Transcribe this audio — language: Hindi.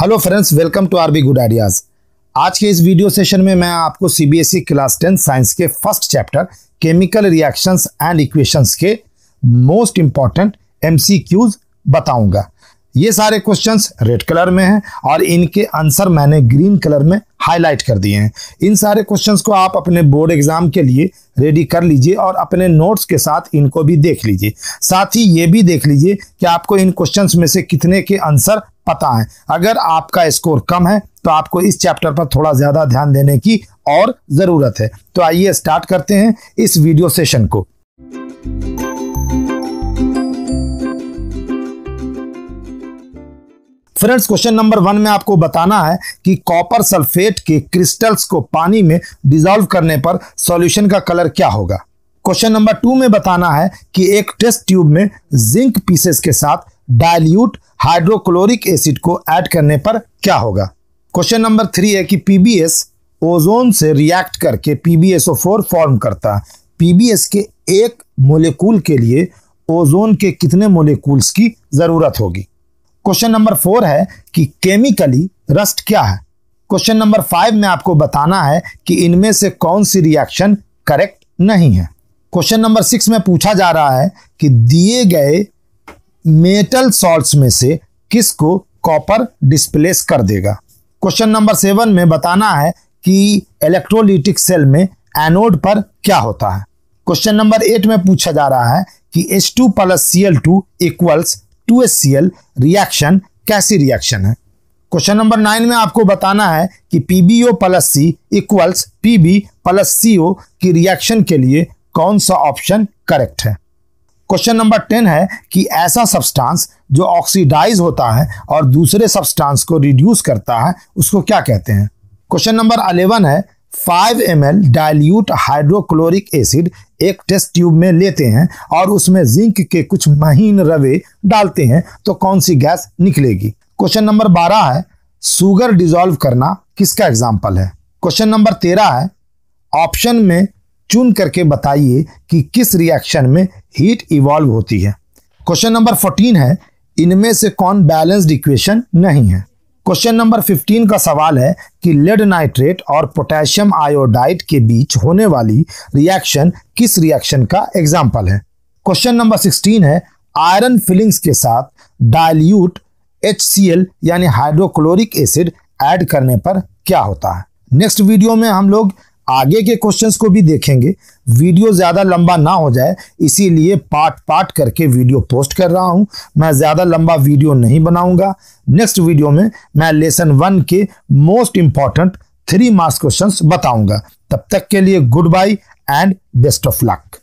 Hello friends welcome to RB good ideas आज के इस वीडियो सेशन में मैं आपको सीबीएसई क्लास टेन साइंस के first chapter chemical reactions and equations के मोस्ट इंपॉर्टेंट एमसीक्यूज बताऊँगा। ये सारे क्वेश्चंस रेड कलर में हैं और इनके आंसर मैंने ग्रीन कलर में हाईलाइट कर दिए हैं। इन सारे क्वेश्चंस को आप अपने बोर्ड एग्ज़ाम के लिए रेडी कर लीजिए और अपने नोट्स के साथ इनको भी देख लीजिए। साथ ही ये भी देख लीजिए कि आपको इन क्वेश्चंस में से कितने के आंसर पता है। अगर आपका स्कोर कम है तो आपको इस चैप्टर पर थोड़ा ज़्यादा ध्यान देने की और ज़रूरत है। तो आइए स्टार्ट करते हैं इस वीडियो सेशन को। फ्रेंड्स, क्वेश्चन नंबर वन में आपको बताना है कि कॉपर सल्फेट के क्रिस्टल्स को पानी में डिजोल्व करने पर सॉल्यूशन का कलर क्या होगा? क्वेश्चन नंबर टू में बताना है कि एक टेस्ट ट्यूब में जिंक पीसेस के साथ डायल्यूट हाइड्रोक्लोरिक एसिड को ऐड करने पर क्या होगा? क्वेश्चन नंबर थ्री है कि पीबीएस ओजोन से रिएक्ट करके पीबीएसओ4 फॉर्म करता है। पीबीएस के एक मोलिकूल के लिए ओजोन के कितने मोलिकूल्स की ज़रूरत होगी? क्वेश्चन नंबर फोर है कि केमिकली रस्ट क्या है? क्वेश्चन नंबर फाइव में आपको बताना है कि इनमें से कौन सी रिएक्शन करेक्ट नहीं है। क्वेश्चन नंबर सिक्स में पूछा जा रहा है कि दिए गए मेटल सॉल्ट्स में से किसको कॉपर डिस्प्लेस कर देगा? क्वेश्चन नंबर सेवन में बताना है कि इलेक्ट्रोलिटिक सेल में एनोड पर क्या होता है? क्वेश्चन नंबर एट में पूछा जा रहा है कि H two plus C L two equals to S C L reaction कैसी रिएक्शन है? क्वेश्चन नंबर नाइन में आपको बताना है कि PBO plus C equals PB plus CO की रिएक्शन के लिए कौन सा ऑप्शन करेक्ट है? क्वेश्चन नंबर टेन है कि ऐसा सब्सटेंस जो ऑक्सीडाइज होता है और दूसरे सब्सटेंस को रिड्यूस करता है, उसको क्या कहते हैं? क्वेश्चन नंबर अलेवन है five M L dilute hydrochloric acid एक टेस्ट ट्यूब में लेते हैं और उसमें जिंक के कुछ महीन रवे डालते हैं तो कौन सी गैस निकलेगी? क्वेश्चन नंबर बारह है सुगर डिजोल्व करना किसका एग्ज़ाम्पल है? क्वेश्चन नंबर तेरह है ऑप्शन में चुन करके बताइए कि किस रिएक्शन में हीट इवॉल्व होती है। क्वेश्चन नंबर फोर्टीन है, इनमें से कौन बैलेंस्ड इक्वेशन नहीं है? क्वेश्चन नंबर 15 का सवाल है कि लेड नाइट्रेट और पोटेशियम आयोडाइड के बीच होने वाली रिएक्शन किस रिएक्शन का एग्ज़ाम्पल है? क्वेश्चन नंबर 16 है आयरन फिलिंग्स के साथ डायल्यूट एच यानी हाइड्रोक्लोरिक एसिड ऐड करने पर क्या होता है? नेक्स्ट वीडियो में हम लोग आगे के क्वेश्चंस को भी देखेंगे। वीडियो ज़्यादा लंबा ना हो जाए, इसीलिए पार्ट पार्ट करके वीडियो पोस्ट कर रहा हूँ। मैं ज़्यादा लंबा वीडियो नहीं बनाऊँगा। नेक्स्ट वीडियो में मैं लेसन वन के most important three marks questions बताऊँगा। तब तक के लिए good bye and best of luck